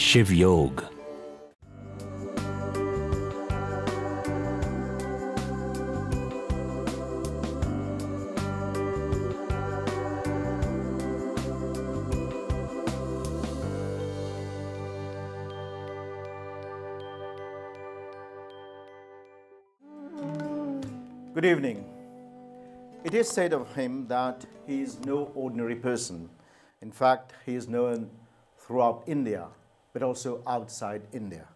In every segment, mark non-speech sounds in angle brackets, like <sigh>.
Shiv Yog. Good evening. It is said of him that he is no ordinary person. In fact, he is known throughout India, but also outside India.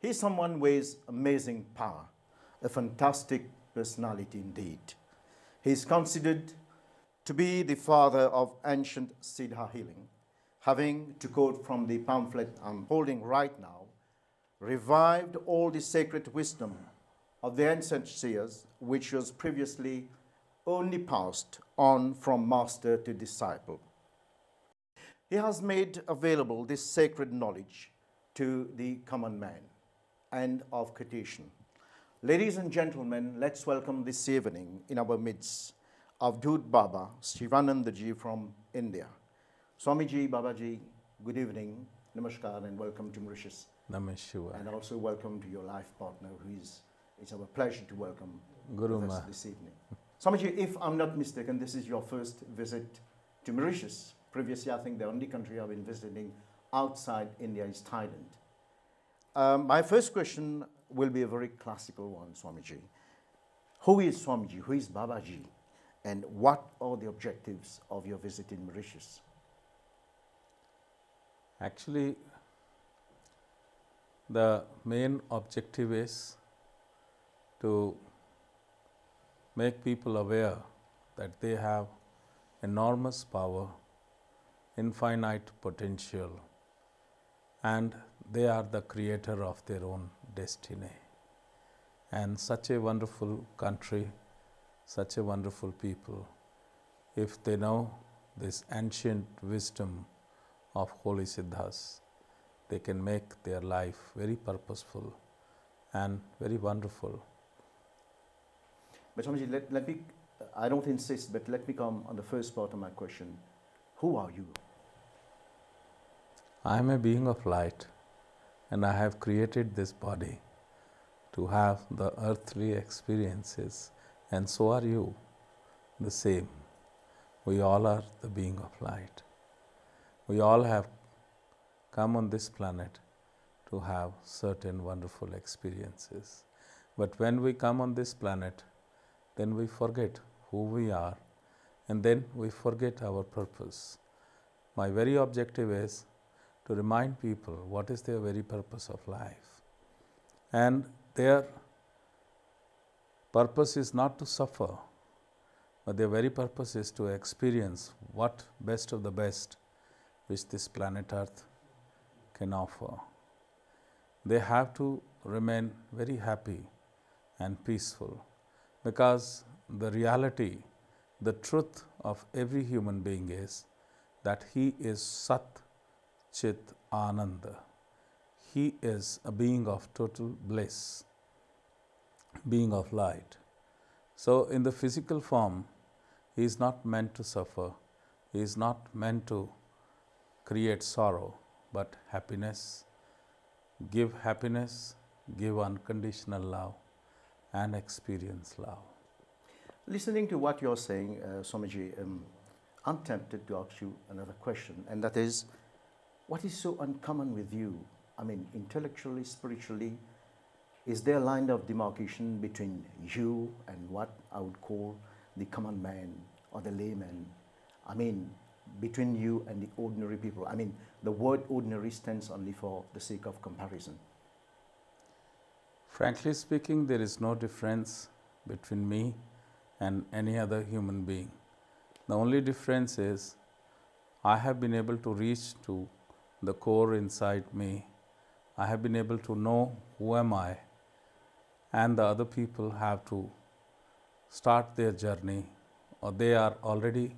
He is someone with amazing power, a fantastic personality indeed. He is considered to be the father of ancient Siddha healing, having, to quote from the pamphlet I'm holding right now, revived all the sacred wisdom of the ancient seers, which was previously only passed on from master to disciple. He has made available this sacred knowledge to the common man and of quotation. Ladies and gentlemen, let's welcome this evening in our midst Avdhoot Baba Shivanandaji from India. Swamiji, Babaji, good evening, namaskar, and welcome to Mauritius. Namah Shivaya. And also welcome to your life partner, who is, it's our pleasure to welcome Guru this evening. Swamiji, if I'm not mistaken, this is your first visit to Mauritius. Previously, I think the only country I've been visiting outside India is Thailand. Um, my first question will be a very classical one, Swamiji. Who is Swamiji? Who is Babaji? And what are the objectives of your visit in Mauritius? Actually, the main objective is to make people aware that they have enormous power, infinite potential, and they are the creator of their own destiny. And such a wonderful country, such a wonderful people, if they know this ancient wisdom of holy siddhas, they can make their life very purposeful and very wonderful. But Swamiji, let, let me, I don't insist, but let me come on the first part of my question. Who are you? I am a being of light and I have created this body to have the earthly experiences, and so are you, the same. We all are the being of light. We all have come on this planet to have certain wonderful experiences. But when we come on this planet, then we forget who we are and then we forget our purpose. My very objective is to remind people what is their very purpose of life. And their purpose is not to suffer, but their very purpose is to experience what best of the best which this planet Earth can offer. They have to remain very happy and peaceful because the reality, the truth of every human being is that he is Sat Chit Ananda. He is a being of total bliss, being of light. So, in the physical form, he is not meant to suffer, he is not meant to create sorrow, but happiness. Give happiness, give unconditional love, and experience love. Listening to what you're saying, uh, Swamiji, um, I'm tempted to ask you another question, and that is what is so uncommon with you? I mean, intellectually, spiritually, is there a line of demarcation between you and what I would call the common man or the layman? I mean, between you and the ordinary people. I mean, the word ordinary stands only for the sake of comparison. Frankly speaking, there is no difference between me and any other human being. The only difference is I have been able to reach to the core inside me. I have been able to know who am I and the other people have to start their journey or they are already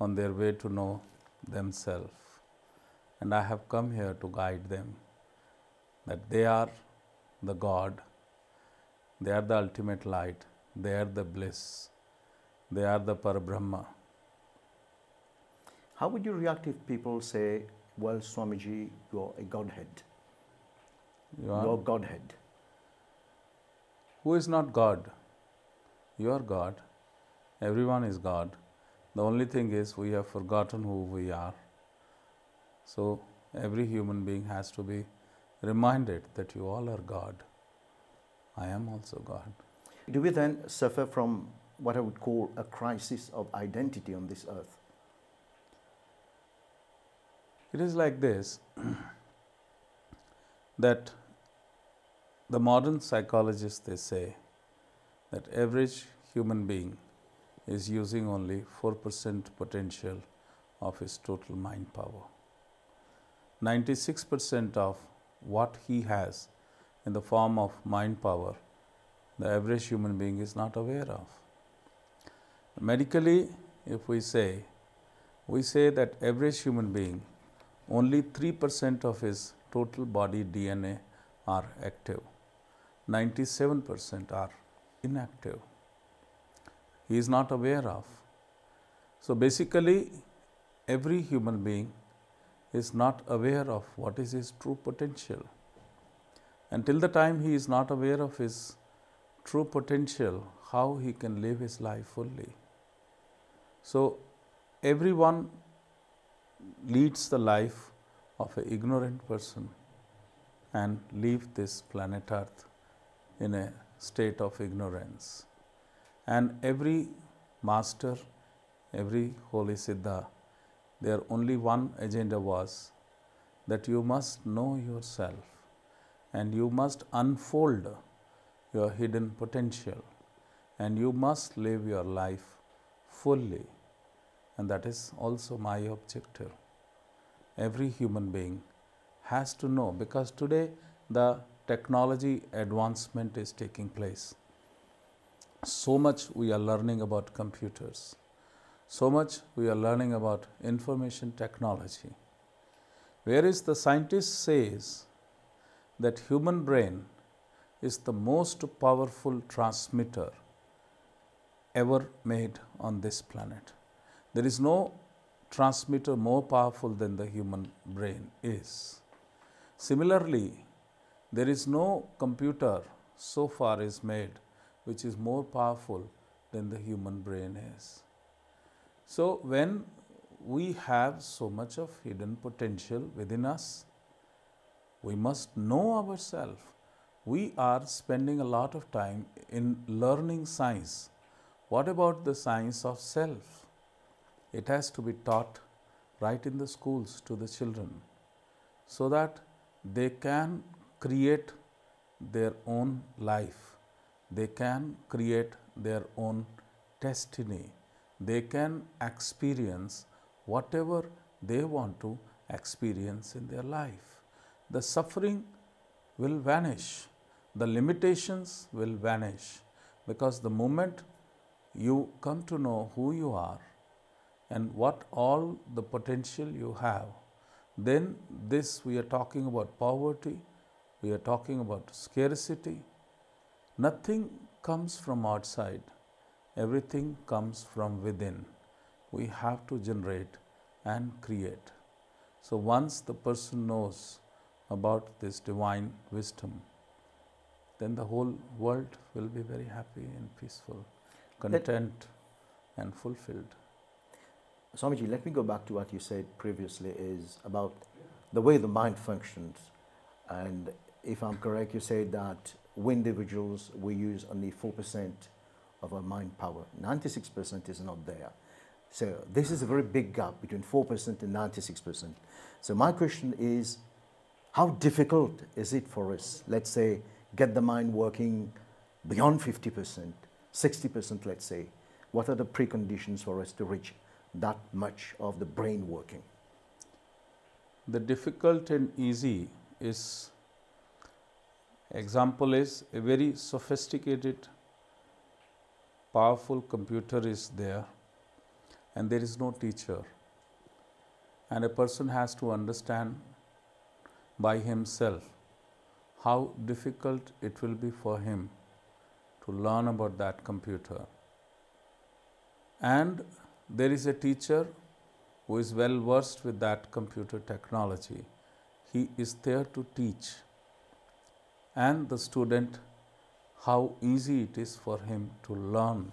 on their way to know themselves. And I have come here to guide them that they are the God, they are the ultimate light, they are the bliss, they are the Parabrahma. How would you react if people say Well, Swamiji, you're a Godhead. You are You're Godhead. Who is not God? You are God. Everyone is God. The only thing is we have forgotten who we are. So every human being has to be reminded that you all are God. I am also God. Do we then suffer from what I would call a crisis of identity on this earth? It is like this that the modern psychologists they say that average human being is using only 4% potential of his total mind power. 96% of what he has in the form of mind power, the average human being is not aware of. Medically, if we say, we say that average human being, only 3% of his total body DNA are active, 97% are inactive. He is not aware of. So basically, every human being is not aware of what is his true potential. Until the time he is not aware of his true potential, how he can live his life fully. So, everyone leads the life of an ignorant person and leave this planet Earth in a state of ignorance. And every master, every holy Siddha, their only one agenda was that you must know yourself and you must unfold your hidden potential and you must live your life fully. And that is also my objective. Every human being has to know because today the technology advancement is taking place. So much we are learning about computers, so much we are learning about information technology. Whereas the scientist says that human brain is the most powerful transmitter ever made on this planet. There is no transmitter more powerful than the human brain is. Similarly, there is no computer so far is made which is more powerful than the human brain is. So, when we have so much of hidden potential within us, we must know ourselves. We are spending a lot of time in learning science. What about the science of self? It has to be taught right in the schools to the children so that they can create their own life they can create their own destiny. They can experience whatever they want to experience in their life. The suffering will vanish, the limitations will vanish because the moment you come to know who you are and what all the potential you have, then this we are talking about poverty, we are talking about scarcity, Nothing comes from outside, everything comes from within. We have to generate and create. So, once the person knows about this divine wisdom, then the whole world will be very happy and peaceful, content and fulfilled. Swamiji, let me go back to what you said previously is about the way the mind functions. And if I'm correct, you said that we individuals, we use only 4% of our mind power. 96% is not there. So this is a very big gap between 4% and 96%. So my question is, how difficult is it for us, let's say, get the mind working beyond 50%, 60%, let's say? What are the preconditions for us to reach that much of the brain working? The difficult and easy is Example is a very sophisticated, powerful computer is there and there is no teacher. And a person has to understand by himself how difficult it will be for him to learn about that computer. And there is a teacher who is well versed with that computer technology. He is there to teach and the student how easy it is for him to learn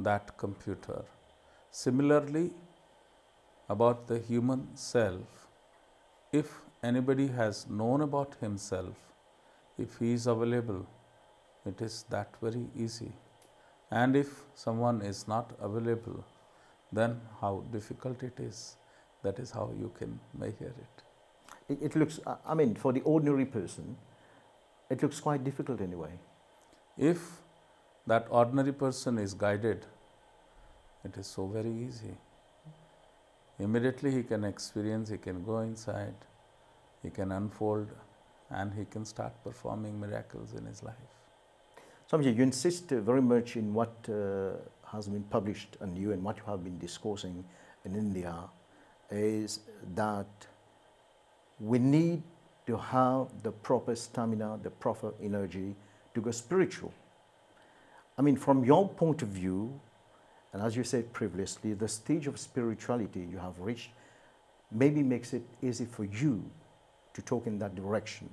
that computer. Similarly, about the human self, if anybody has known about himself, if he is available, it is that very easy. And if someone is not available, then how difficult it is. That is how you can measure it. It, it looks, I mean, for the ordinary person, it looks quite difficult anyway. If that ordinary person is guided, it is so very easy. Immediately he can experience, he can go inside, he can unfold, and he can start performing miracles in his life. Swamiji, you insist very much in what uh, has been published on you and what you have been discussing in India is that we need to have the proper stamina, the proper energy to go spiritual. I mean, from your point of view, and as you said previously, the stage of spirituality you have reached maybe makes it easy for you to talk in that direction.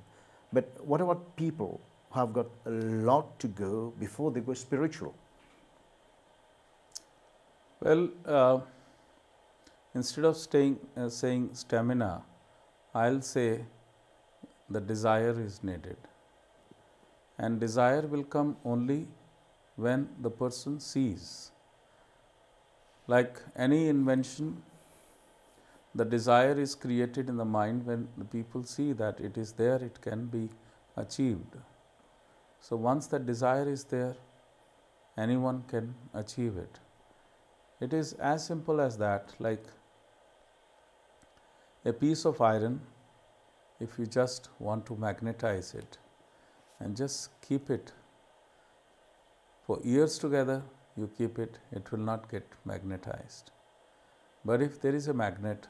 But what about people who have got a lot to go before they go spiritual? Well, uh, instead of staying, uh, saying stamina, I'll say the desire is needed. And desire will come only when the person sees. Like any invention, the desire is created in the mind when the people see that it is there, it can be achieved. So, once that desire is there, anyone can achieve it. It is as simple as that, like a piece of iron, if you just want to magnetize it and just keep it for years together, you keep it, it will not get magnetized. But if there is a magnet,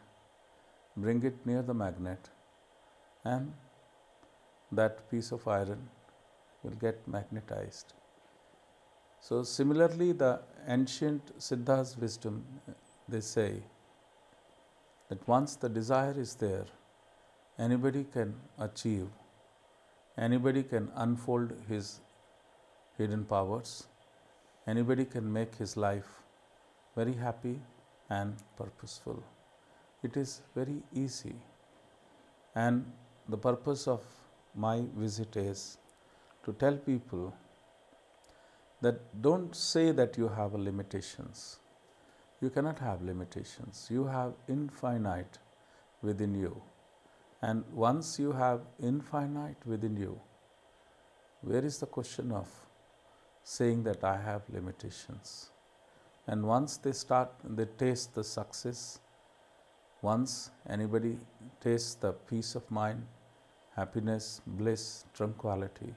bring it near the magnet and that piece of iron will get magnetized. So, similarly, the ancient Siddha's wisdom, they say that once the desire is there, anybody can achieve, anybody can unfold his hidden powers, anybody can make his life very happy and purposeful. It is very easy. And the purpose of my visit is to tell people that don't say that you have limitations. You cannot have limitations. You have infinite within you. And once you have infinite within you, where is the question of saying that I have limitations? And once they start, they taste the success, once anybody tastes the peace of mind, happiness, bliss, tranquility,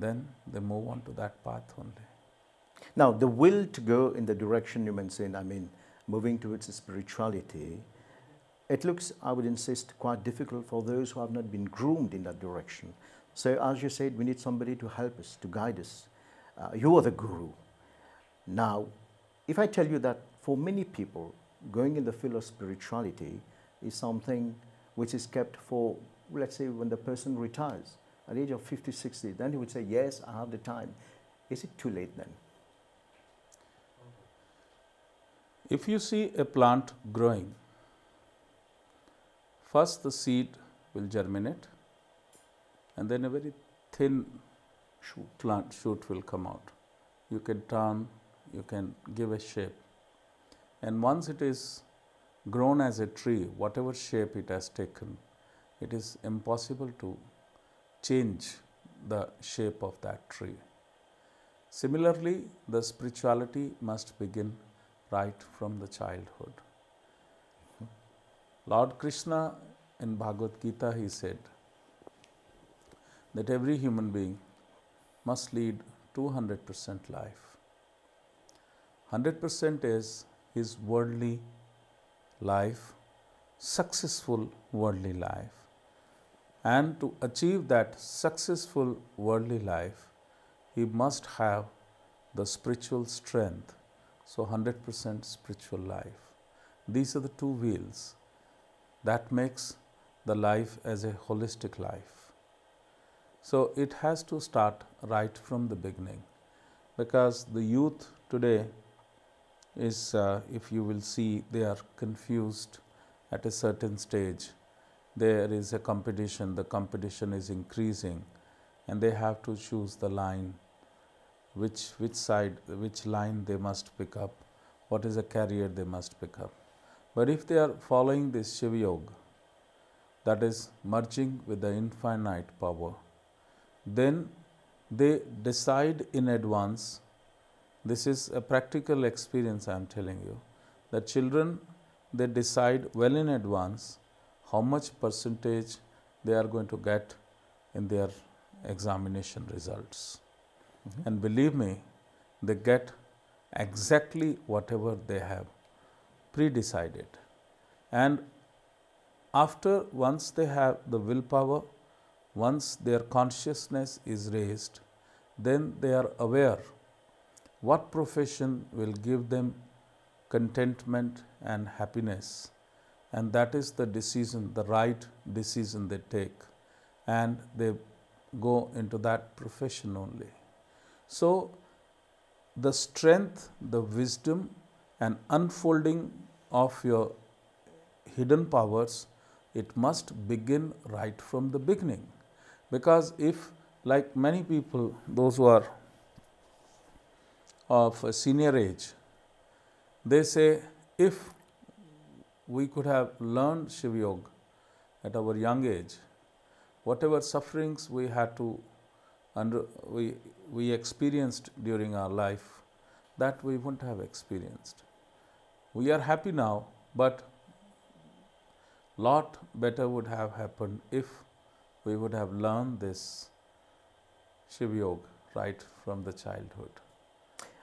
then they move on to that path only. Now, the will to go in the direction you mentioned, I mean, moving towards spirituality, it looks, I would insist, quite difficult for those who have not been groomed in that direction. So, as you said, we need somebody to help us, to guide us. Uh, you are the guru. Now, if I tell you that for many people, going in the field of spirituality is something which is kept for, let's say, when the person retires at the age of 50, 60, then he would say, Yes, I have the time. Is it too late then? If you see a plant growing, first the seed will germinate and then a very thin shoot, plant shoot will come out. You can turn, you can give a shape. And once it is grown as a tree, whatever shape it has taken, it is impossible to change the shape of that tree. Similarly, the spirituality must begin right from the childhood. Lord Krishna in Bhagavad Gita he said that every human being must lead 200% life. 100% is his worldly life, successful worldly life. And to achieve that successful worldly life, he must have the spiritual strength. So, 100% spiritual life. These are the two wheels that makes the life as a holistic life. So it has to start right from the beginning because the youth today is, uh, if you will see, they are confused at a certain stage. There is a competition, the competition is increasing, and they have to choose the line, which, which side, which line they must pick up, what is a career they must pick up. But if they are following this Shiva Yoga, that is merging with the infinite power, then they decide in advance. This is a practical experience I am telling you. The children they decide well in advance how much percentage they are going to get in their examination results. Mm-hmm. And believe me, they get exactly whatever they have pre-decided. And after once they have the willpower once their consciousness is raised, then they are aware what profession will give them contentment and happiness. And that is the decision, the right decision they take. And they go into that profession only. So, the strength, the wisdom, and unfolding of your hidden powers, it must begin right from the beginning. Because if like many people, those who are of a senior age, they say if we could have learned Shiva Yoga at our young age, whatever sufferings we had to under, we, we experienced during our life, that we wouldn't have experienced. We are happy now, but lot better would have happened if we would have learned this Shiva Yoga right from the childhood.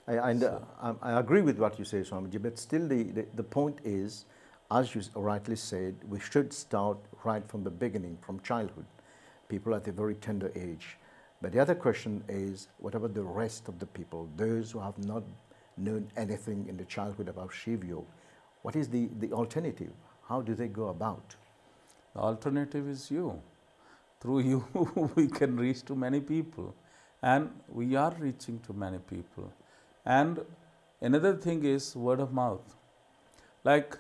I, I, so. I, I, agree with what you say, Swamiji, but still the, the, the point is, as you rightly said, we should start right from the beginning, from childhood, people at a very tender age. But the other question is, what about the rest of the people, those who have not known anything in the childhood about Shiva Yoga? What is the, the alternative? How do they go about? The alternative is you through <laughs> you we can reach to many people and we are reaching to many people and another thing is word of mouth like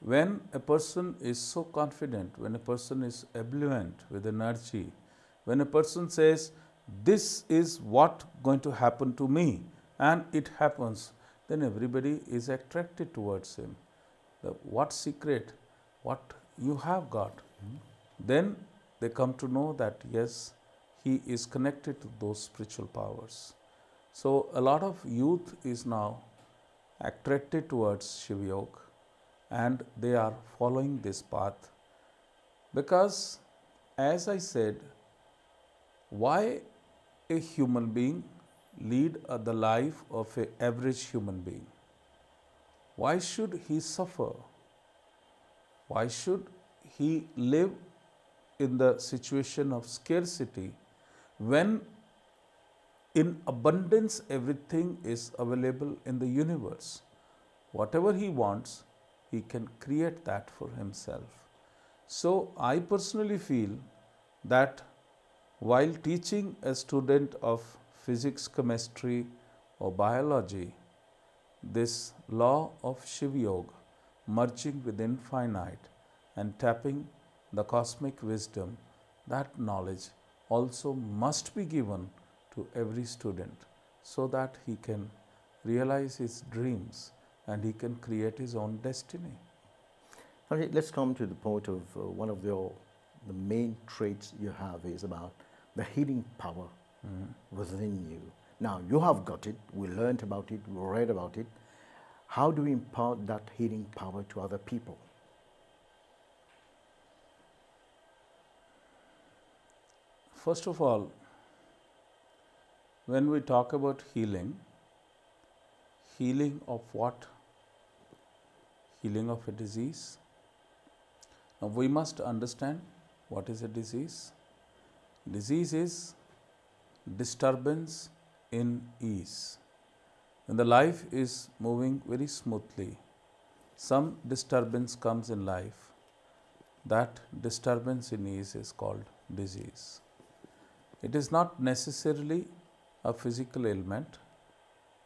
when a person is so confident when a person is ebullient with energy when a person says this is what going to happen to me and it happens then everybody is attracted towards him the, what secret what you have got mm -hmm. then they come to know that yes, he is connected to those spiritual powers. So, a lot of youth is now attracted towards Shiva Yoga and they are following this path because, as I said, why a human being lead uh, the life of an average human being? Why should he suffer? Why should he live in the situation of scarcity when in abundance everything is available in the universe. Whatever he wants, he can create that for himself. So, I personally feel that while teaching a student of physics, chemistry, or biology, this law of Shiva Yoga, merging with infinite and tapping the cosmic wisdom, that knowledge also must be given to every student so that he can realize his dreams and he can create his own destiny. Okay, let's come to the point of uh, one of the, the main traits you have is about the healing power mm -hmm. within you. Now, you have got it, we learned about it, we read about it. How do we impart that healing power to other people? First of all, when we talk about healing, healing of what? Healing of a disease. Now we must understand what is a disease. Disease is disturbance in ease. When the life is moving very smoothly, some disturbance comes in life, that disturbance in ease is called disease. It is not necessarily a physical ailment,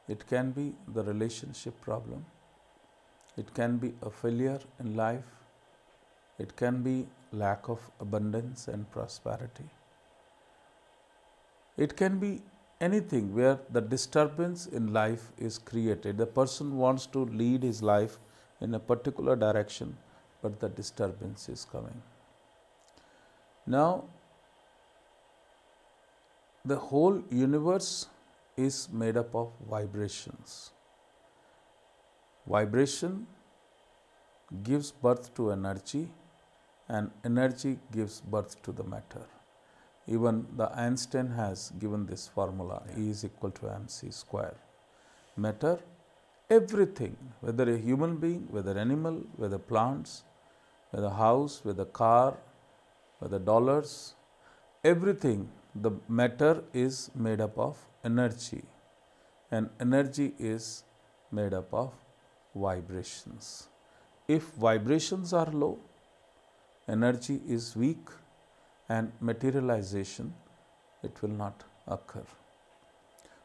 it can be the relationship problem, it can be a failure in life, it can be lack of abundance and prosperity. It can be anything where the disturbance in life is created. The person wants to lead his life in a particular direction, but the disturbance is coming. Now, the whole universe is made up of vibrations. Vibration gives birth to energy and energy gives birth to the matter. Even the Einstein has given this formula E is equal to mc square. Matter, everything, whether a human being, whether animal, whether plants, whether house, whether car, whether dollars, everything, the matter is made up of energy and energy is made up of vibrations. If vibrations are low, energy is weak and materialization it will not occur.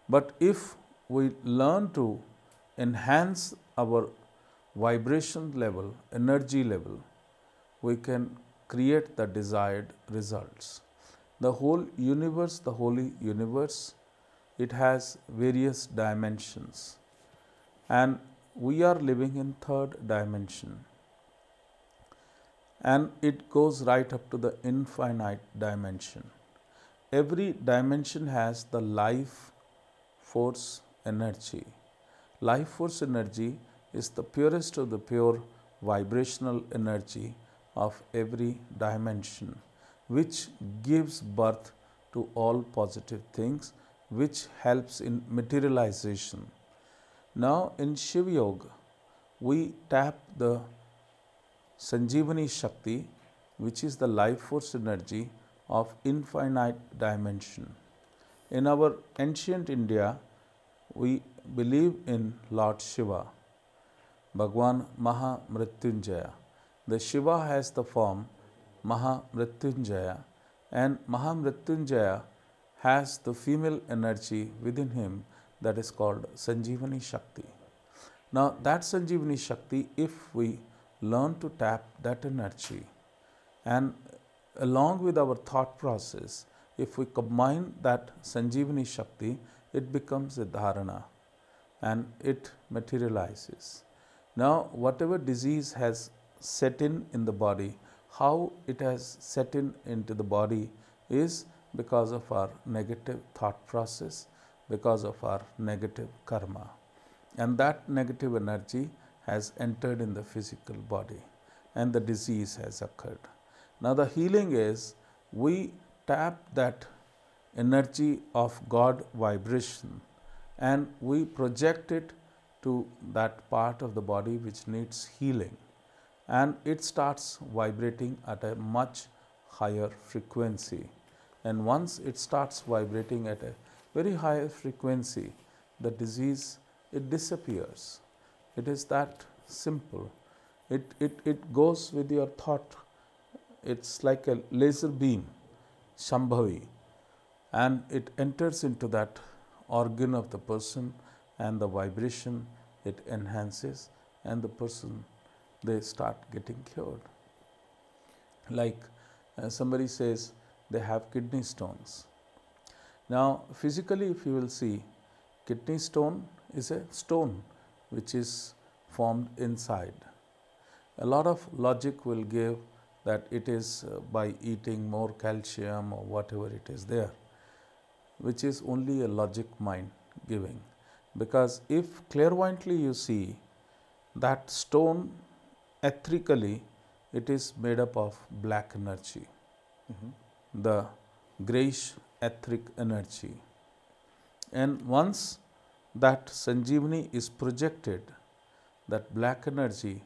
But if we learn to enhance our vibration level, energy level, we can create the desired results. The whole universe, the holy universe, it has various dimensions and we are living in third dimension and it goes right up to the infinite dimension. Every dimension has the life force energy. Life force energy is the purest of the pure vibrational energy of every dimension, which gives birth to all positive things, which helps in materialization. Now, in Shiva Yoga, we tap the Sanjeevani Shakti, which is the life force energy of infinite dimension. In our ancient India, we believe in Lord Shiva, Bhagwan Maha Mrityunjaya. The Shiva has the form Maha Mrityunjaya, and Maha Mrityunjaya has the female energy within him that is called Sanjeevani Shakti. Now, that Sanjeevani Shakti, if we learn to tap that energy and along with our thought process if we combine that sanjeevani shakti it becomes a dharana and it materializes now whatever disease has set in in the body how it has set in into the body is because of our negative thought process because of our negative karma and that negative energy has entered in the physical body and the disease has occurred. Now, the healing is we tap that energy of God vibration and we project it to that part of the body which needs healing and it starts vibrating at a much higher frequency. And once it starts vibrating at a very high frequency, the disease it disappears it is that simple. It, it, it goes with your thought. It's like a laser beam, Shambhavi, and it enters into that organ of the person and the vibration it enhances and the person they start getting cured. Like uh, somebody says they have kidney stones. Now, physically, if you will see, kidney stone is a stone which is formed inside. A lot of logic will give that it is uh, by eating more calcium or whatever it is there, which is only a logic mind giving. Because if clairvoyantly you see that stone etherically it is made up of black energy, mm-hmm. the grayish etheric energy. And once that Sanjeevani is projected, that black energy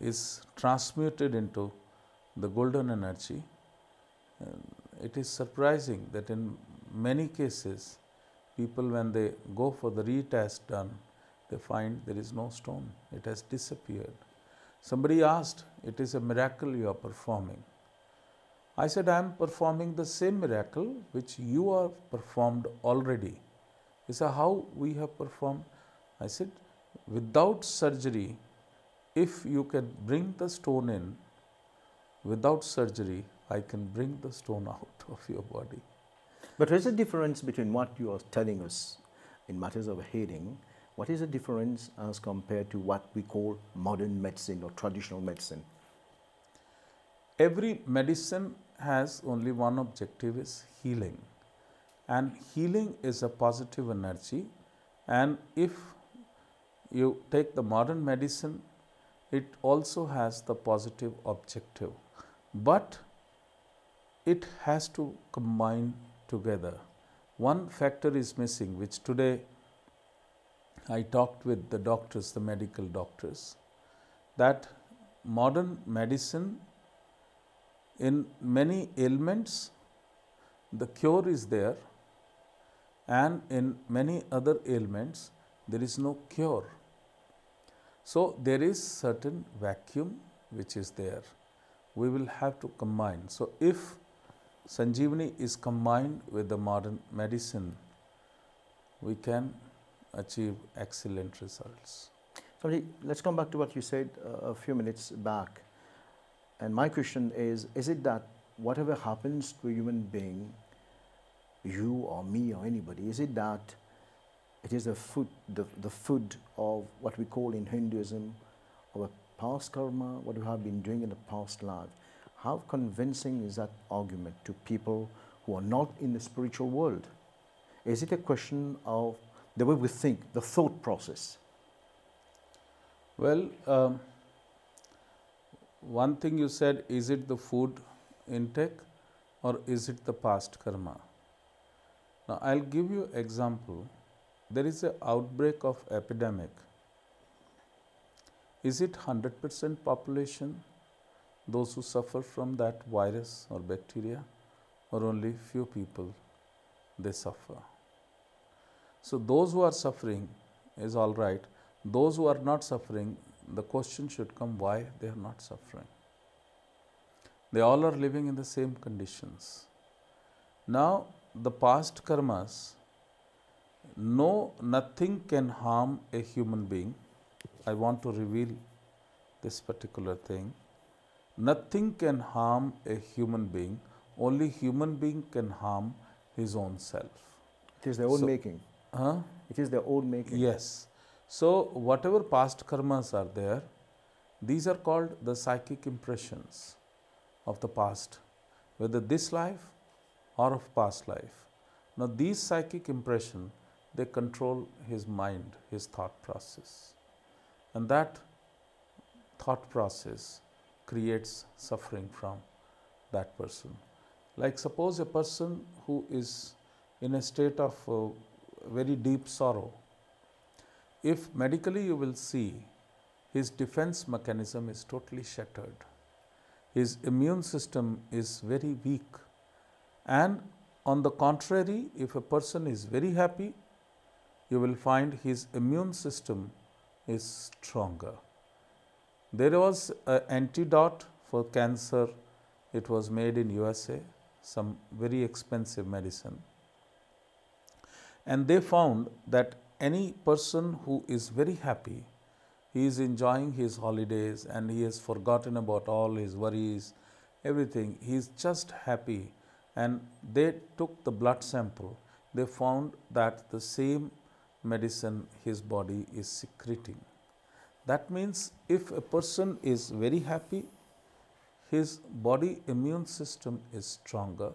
is transmuted into the golden energy. Uh, it is surprising that in many cases, people when they go for the retest done, they find there is no stone, it has disappeared. Somebody asked, It is a miracle you are performing. I said, I am performing the same miracle which you have performed already. He said, How we have performed? I said, Without surgery, if you can bring the stone in, without surgery, I can bring the stone out <laughs> of your body. But there is a difference between what you are telling us in matters of healing. What is the difference as compared to what we call modern medicine or traditional medicine? Every medicine has only one objective is healing. And healing is a positive energy. And if you take the modern medicine, it also has the positive objective. But it has to combine together. One factor is missing, which today I talked with the doctors, the medical doctors, that modern medicine in many ailments the cure is there and in many other ailments there is no cure. So, there is certain vacuum which is there. We will have to combine. So, if Sanjeevani is combined with the modern medicine, we can achieve excellent results. So, let's come back to what you said uh, a few minutes back. And my question is Is it that whatever happens to a human being, you or me or anybody, is it that it is the food, the, the food of what we call in Hinduism our past karma, what we have been doing in the past life? How convincing is that argument to people who are not in the spiritual world? Is it a question of the way we think, the thought process? Well, um, one thing you said is it the food intake or is it the past karma? Now, I'll give you example. There is a outbreak of epidemic. Is it 100% population those who suffer from that virus or bacteria or only few people they suffer. So, those who are suffering is all right, those who are not suffering the question should come why they are not suffering. They all are living in the same conditions. Now, the past karmas, no, nothing can harm a human being. I want to reveal this particular thing Nothing can harm a human being, only human being can harm his own self. It is their own so, making. Huh? It is their own making. Yes. So, whatever past karmas are there, these are called the psychic impressions of the past, whether this life or of past life. Now, these psychic impression, they control his mind, his thought process. And that thought process creates suffering from that person. Like suppose a person who is in a state of uh, very deep sorrow, if medically you will see his defense mechanism is totally shattered, his immune system is very weak, and on the contrary, if a person is very happy, you will find his immune system is stronger. There was an antidote for cancer. It was made in USA, some very expensive medicine. And they found that any person who is very happy, he is enjoying his holidays and he has forgotten about all his worries, everything. He is just happy. And they took the blood sample. They found that the same medicine his body is secreting. That means if a person is very happy, his body immune system is stronger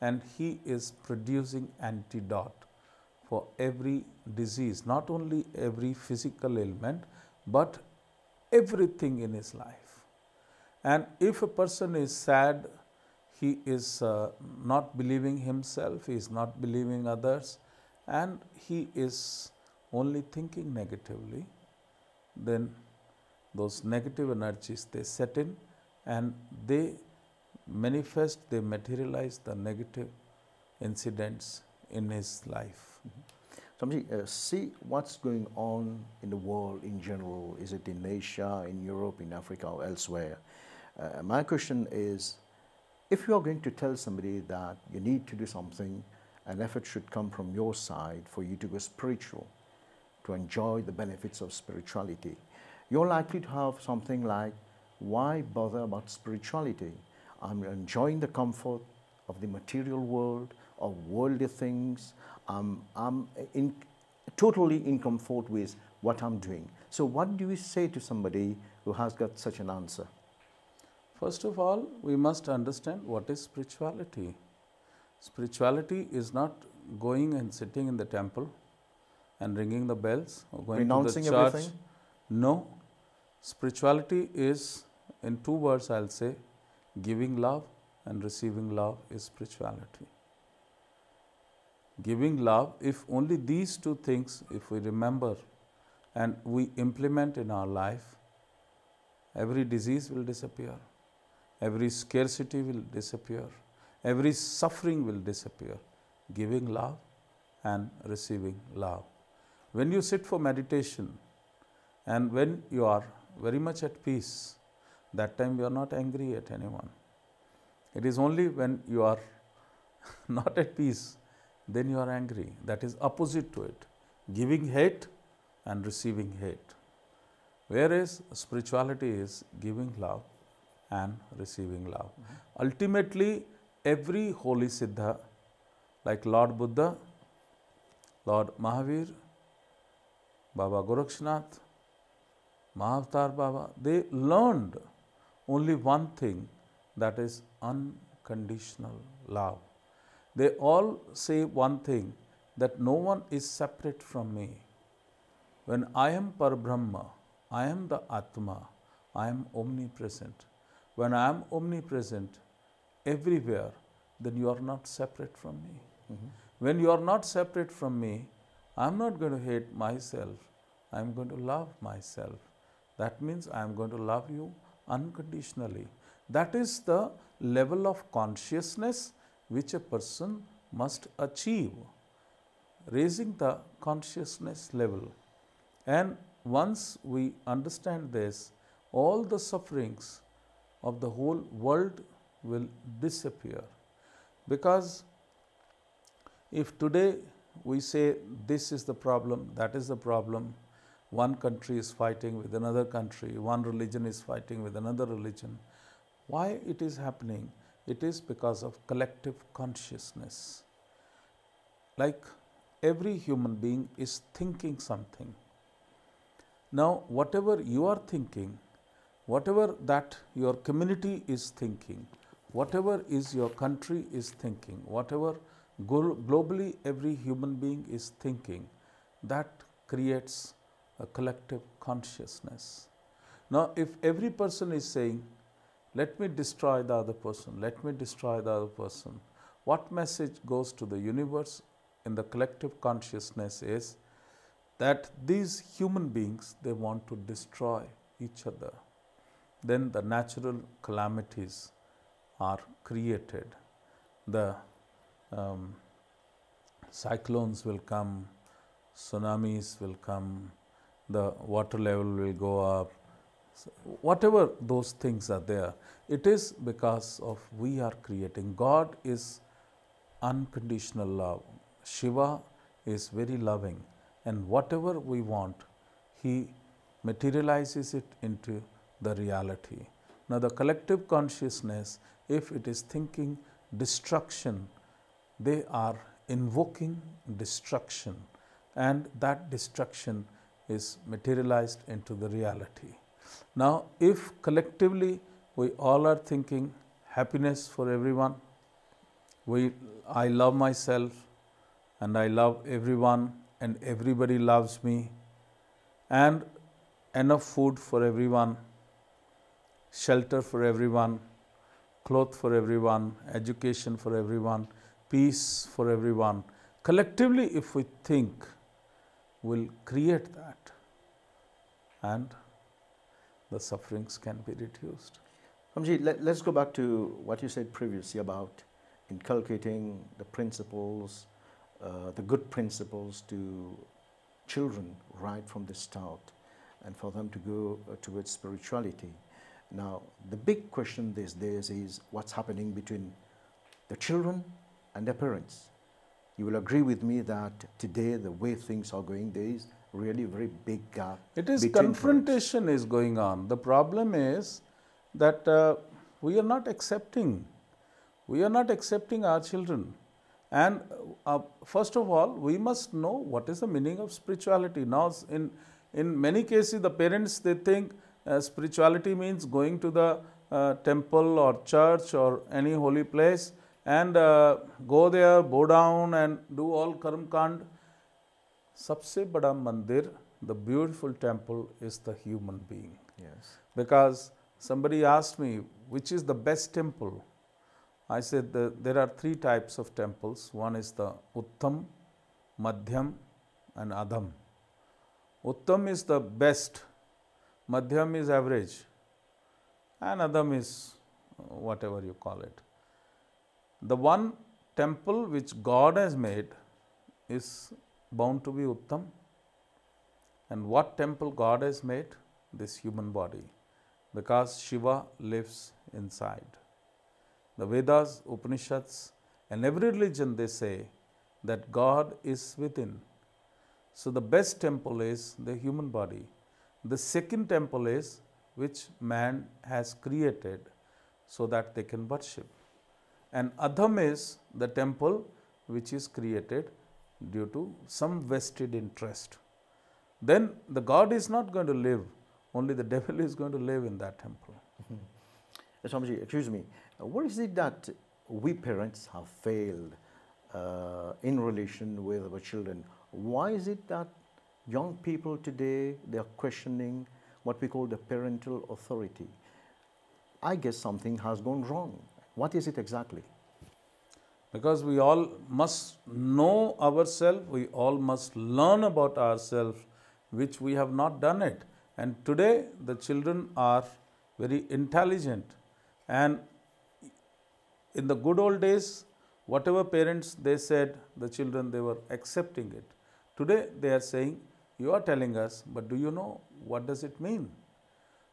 and he is producing antidote for every disease, not only every physical ailment, but everything in his life. And if a person is sad, he is uh, not believing himself, he is not believing others, and he is only thinking negatively then those negative energies they set in and they manifest, they materialize the negative incidents in his life. Swamiji, uh, see what's going on in the world in general. Is it in Asia, in Europe, in Africa, or elsewhere? Uh, my question is if you are going to tell somebody that you need to do something, an effort should come from your side for you to go spiritual, to enjoy the benefits of spirituality, you're likely to have something like, why bother about spirituality? I'm enjoying the comfort of the material world, of worldly things. I'm, I'm in, totally in comfort with what I'm doing. So, what do we say to somebody who has got such an answer? First of all, we must understand what is spirituality. Spirituality is not going and sitting in the temple and ringing the bells or going Renouncing to the church. everything? No. Spirituality is, in two words, I'll say, giving love and receiving love is spirituality. Giving love, if only these two things, if we remember and we implement in our life, every disease will disappear, every scarcity will disappear, every suffering will disappear. Giving love and receiving love. When you sit for meditation and when you are very much at peace, that time you are not angry at anyone. It is only when you are <laughs> not at peace, then you are angry. That is opposite to it. Giving hate and receiving hate. Whereas spirituality is giving love and receiving love. Ultimately, every holy Siddha, like Lord Buddha, Lord Mahavir, Baba Gorakshnath, Mahavatar Baba, they learned only one thing that is unconditional love. They all say one thing that no one is separate from me. When I am Parabrahma, I am the Atma, I am omnipresent. When I am omnipresent everywhere, then you are not separate from me. Mm-hmm. When you are not separate from me, I am not going to hate myself, I am going to love myself. That means I am going to love you unconditionally. That is the level of consciousness which a person must achieve, raising the consciousness level. And once we understand this, all the sufferings of the whole world will disappear. Because if today we say this is the problem, that is the problem, one country is fighting with another country, one religion is fighting with another religion, why it is happening? It is because of collective consciousness. Like every human being is thinking something. Now, whatever you are thinking, whatever that your community is thinking, whatever is your country is thinking, whatever globally every human being is thinking, that creates a collective consciousness. Now, if every person is saying, let me destroy the other person, let me destroy the other person, what message goes to the universe in the collective consciousness is that these human beings they want to destroy each other. Then the natural calamities are created. The um, cyclones will come tsunamis will come the water level will go up so whatever those things are there it is because of we are creating god is unconditional love Shiva is very loving, and whatever we want, he materializes it into the reality. Now, the collective consciousness, if it is thinking destruction, they are invoking destruction, and that destruction is materialized into the reality. Now, if collectively we all are thinking happiness for everyone, we, I love myself, and I love everyone and everybody loves me and enough food for everyone, shelter for everyone, cloth for everyone, education for everyone, peace for everyone. Collectively, if we think, we'll create that and the sufferings can be reduced. Ramji, let, us go back to what you said previously about inculcating the principles uh, the good principles to children right from the start and for them to go uh, towards spirituality. Now, the big question these days is what's happening between the children and their parents. You will agree with me that today, the way things are going, there is really very big gap. It is confrontation is going on. The problem is that uh, we are not accepting. We are not accepting our children. And uh, first of all, we must know what is the meaning of spirituality. Now, in, in many cases, the parents, they think uh, spirituality means going to the uh, temple or church or any holy place and uh, go there, bow down and do all karm kand. सबसे बड़ा मंदिर the beautiful temple is the human being Yes. because somebody asked me which is the best temple i said that there are three types of temples one is the uttam madhyam and adham uttam is the best madhyam is average and adham is uh, whatever you call it the one temple which god has made is bound to be uttam and what temple God has made? This human body. Because Shiva lives inside. The Vedas, Upanishads, and every religion they say that God is within. So the best temple is the human body. The second temple is which man has created so that they can worship. And Adham is the temple which is created due to some vested interest then the God is not going to live, only the <laughs> devil is going to live in that temple. Uh, Swamiji, excuse me, what is it that we parents have failed uh, in relation with our children? Why is it that young people today, they are questioning what we call the parental authority? I guess something has gone wrong. What is it exactly? Because we all must know ourselves, we all must learn about ourselves, which we have not done it. And today the children are very intelligent and in the good old days, whatever parents they said, the children they were accepting it. Today they are saying, you are telling us, but do you know what does it mean?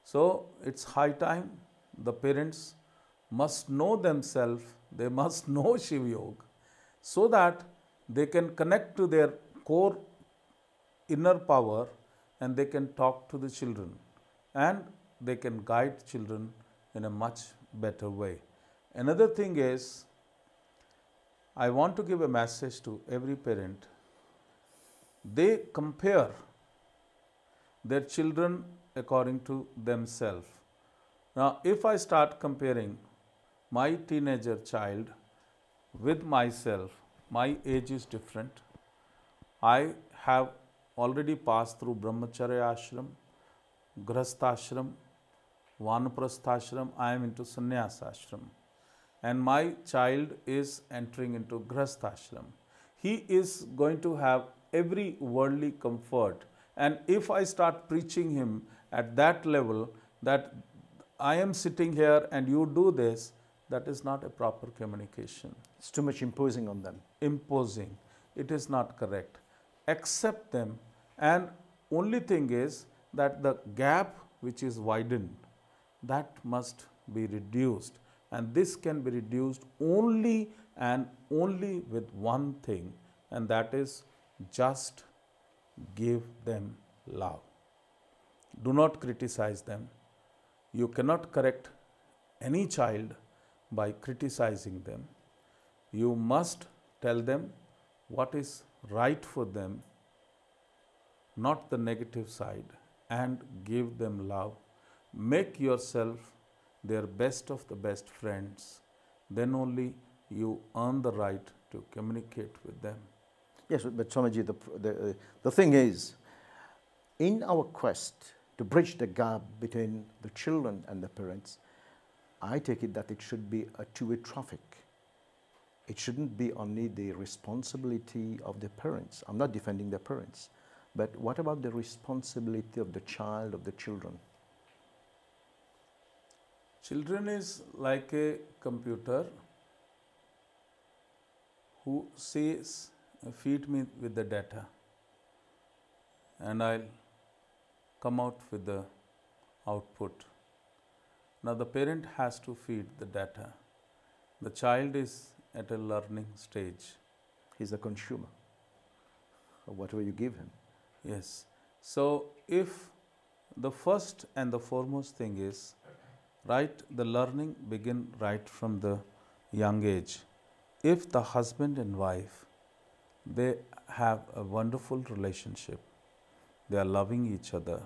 So it's high time the parents must know themselves, they must <laughs> know Shiv Yoga, so that they can connect to their core inner power and they can talk to the children and they can guide children in a much better way. Another thing is, I want to give a message to every parent. They compare their children according to themselves. Now, if I start comparing my teenager child with myself, my age is different. I have already passed through Brahmacharya ashram, Grahasthashram, Vanaprasthashram, I am into Sannyasa ashram. And my child is entering into Grahasthashram. He is going to have every worldly comfort. And if I start preaching him at that level, that I am sitting here and you do this, that is not a proper communication. It's too much imposing on them. Imposing. It is not correct. Accept them and only thing is that the gap which is widened, that must be reduced. And this can be reduced only and only with one thing, and that is just give them love. Do not criticize them. You cannot correct any child by criticizing them. You must tell them what is right for them not the negative side, and give them love. Make yourself their best of the best friends. Then only you earn the right to communicate with them. Yes, but Swamiji, the, the, the thing is, in our quest to bridge the gap between the children and the parents, I take it that it should be a two-way traffic. It shouldn't be only the responsibility of the parents. I'm not defending the parents. But what about the responsibility of the child, of the children? Children is like a computer who sees feed me with the data and I'll come out with the output. Now, the parent has to feed the data. The child is at a learning stage. He's a consumer of whatever you give him. Yes. So, if the first and the foremost thing is right the learning begin right from the young age if the husband and wife they have a wonderful relationship they are loving each other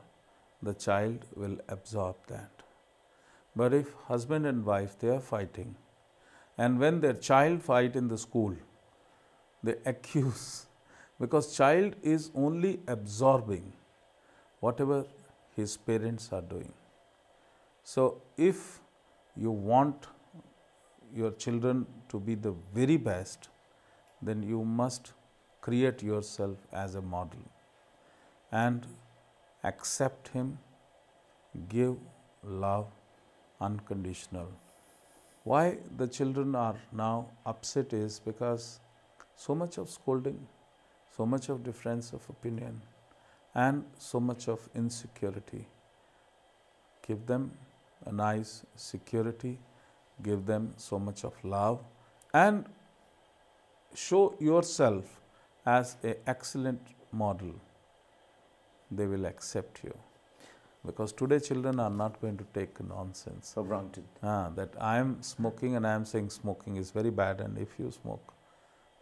the child will absorb that but if husband and wife they are fighting. And when their child fight in the school they <laughs> accuse. Because child is only absorbing whatever his parents are doing. So if you want your children to be the very best then you must create yourself as a model. And accept him give love unconditional. Why the children are now upset is because so much of scolding so much of difference of opinion and so much of insecurity. Give them a nice security give them so much of love and show yourself as a excellent model. They will accept you because today children are not going to take nonsense For granted. ah, that i am smoking and i am saying smoking is very bad and if you smoke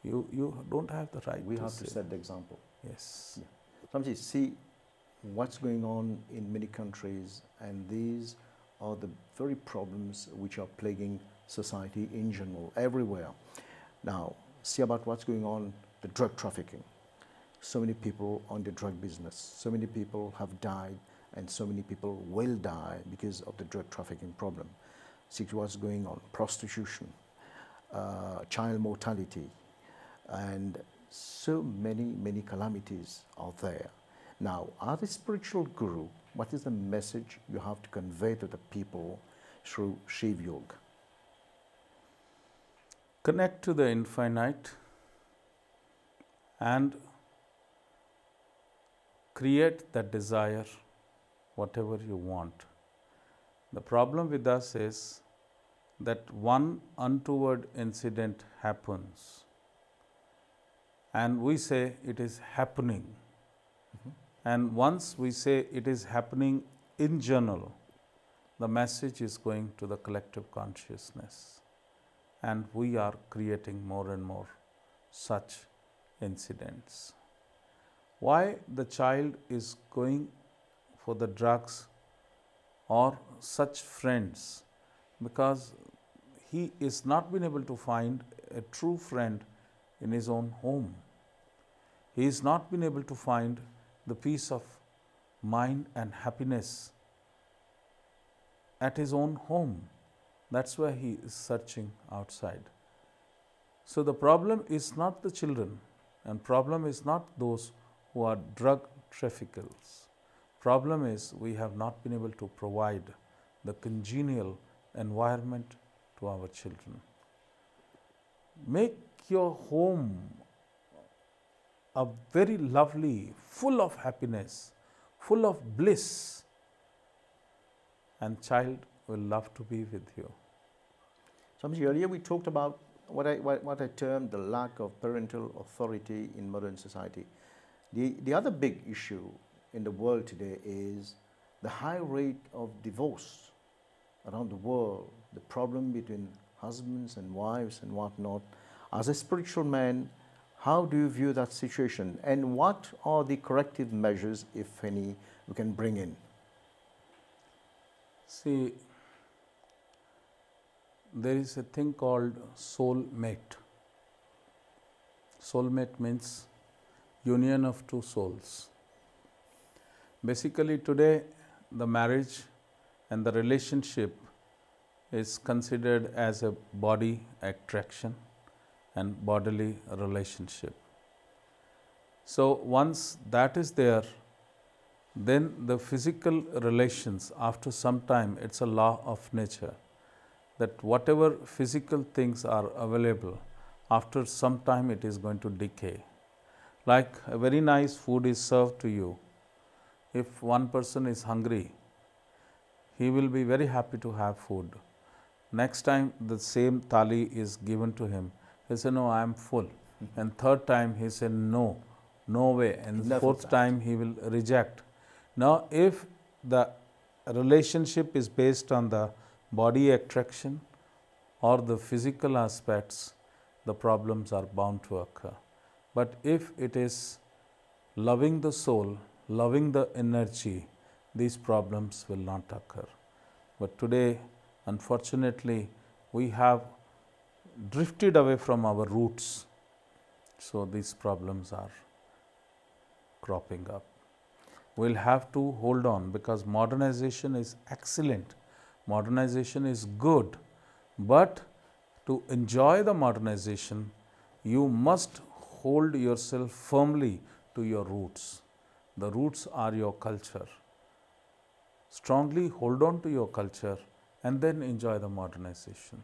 you you don't have the right We to have to set the example. yes Sometimes see what's going on in many countries, and these are the very problems which are plaguing society in general, everywhere. Now, see about what's going on the drug trafficking. So many people on the drug business. So many people have died, and so many people will die because of the drug trafficking problem. See what's going on prostitution, uh, child mortality, and so many, many calamities are there. Now, as a spiritual guru, what is the message you have to convey to the people through Shiv Yoga? connect to the infinite and create that desire whatever you want. The problem with us is that one untoward incident happens and we say it is happening. Mm-hmm. And once we say it is happening in general the message is going to the collective consciousness. And we are creating more and more such incidents. Why the child is going for the drugs or such friends? Because he is not been able to find a true friend in his own home. He is not been able to find the peace of mind and happiness at his own home. That's why he is searching outside. So the problem is not the children, and problem is not those who are drug traffickers. Problem is we have not been able to provide the congenial environment to our children. Make your home a very lovely, full of happiness, full of bliss, and child will love to be with you. Swamiji, earlier we talked about what I, what, what I termed the lack of parental authority in modern society. The, the other big issue in the world today is the high rate of divorce around the world, the problem between husbands and wives and whatnot. As a spiritual man, how do you view that situation and what are the corrective measures, if any, we can bring in? See, there is a thing called soul mate. Soul mate means union of two souls. Basically, today the marriage and the relationship is considered as a body attraction and bodily relationship. So, once that is there, then the physical relations after some time it's a law of nature that whatever physical things are available after some time it is going to decay Like a very nice food is served to you. If one person is hungry, he will be very happy to have food. Next time the same thali is given to him, he said, No, I am full. And third time he said, No, no way. And Enough fourth time he will reject. Now, if the relationship is based on the body attraction or the physical aspects, the problems are bound to occur. But if it is loving the soul, loving the energy, these problems will not occur. But today, unfortunately, we have drifted away from our roots. So these problems are cropping up. We'll have to hold on because modernization is excellent, modernization is good, but to enjoy the modernization, you must hold yourself firmly to your roots. The roots are your culture. Strongly hold on to your culture and then enjoy the modernization.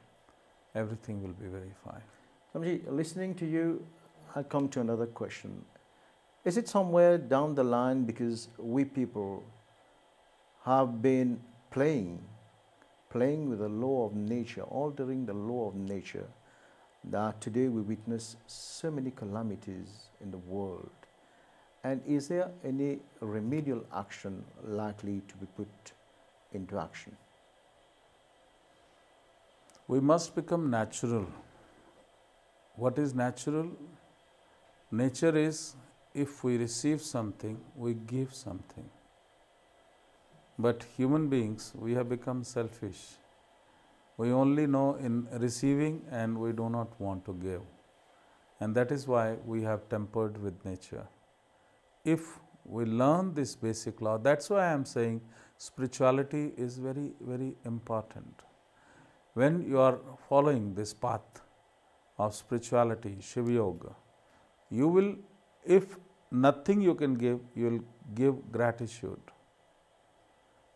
Everything will be very fine. Swamiji, listening to you, I come to another question. Is it somewhere down the line because we people have been playing, playing with the law of nature, altering the law of nature, that today we witness so many calamities in the world? And is there any remedial action likely to be put into action? We must become natural. What is natural? Nature is if we receive something, we give something. But human beings, we have become selfish. We only know in receiving and we do not want to give. And that is why we have tempered with nature. If we learn this basic law, that's why I am saying spirituality is very, very important. When you are following this path of spirituality, Shiva Yoga, you will, if nothing you can give, you will give gratitude.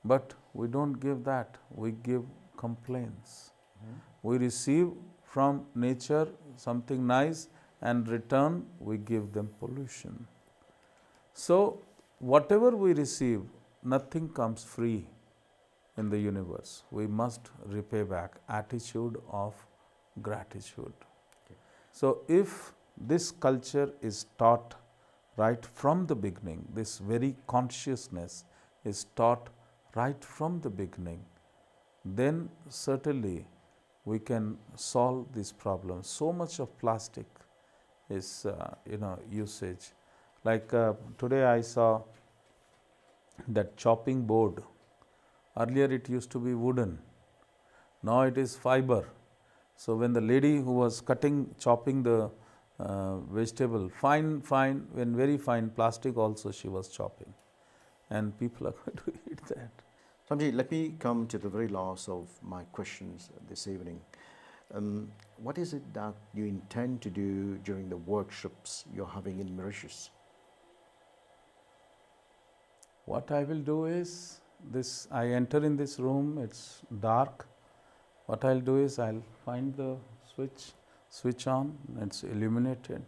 But we don't give that, we give complaints. Mm-hmm. We receive from nature something nice and return we give them pollution. So, whatever we receive, nothing comes free in the universe. We must repay back attitude of gratitude. So, if this culture is taught right from the beginning, this very consciousness is taught right from the beginning, then certainly we can solve these problems. So much of plastic is, uh, you know, usage. Like uh, today I saw that chopping board. Earlier it used to be wooden. Now it is fiber. So when the lady who was cutting, chopping the uh, vegetable, fine, fine, when very fine plastic also she was chopping. And people are <laughs> going to eat that. Swamiji, let me come to the very last of my questions this evening. Um, what is it that you intend to do during the workshops you're having in Mauritius? What I will do is this I enter in this room, it's dark. What I'll do is I'll find the switch, switch on, it's illuminated.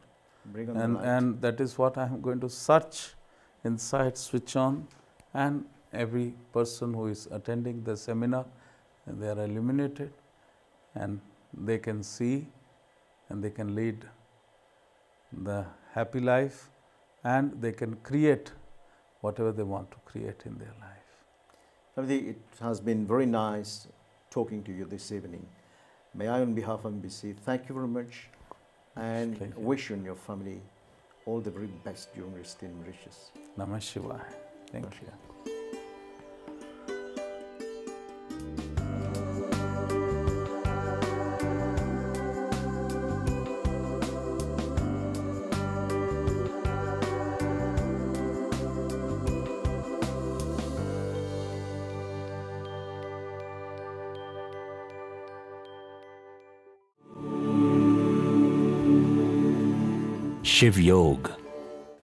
Bring on And, and that is what I am going to search inside, switch on, and every person who is attending the seminar, they are illuminated and they can see and they can lead the happy life and they can create whatever they want to create in their life. Swamiji, it has been very nice talking to you this evening. May I, on behalf of MBC, thank you very much and Pleasure. wish you and your family all the very best during your stay in Mauritius. Namaste. Thank Thank you. Shiv Yog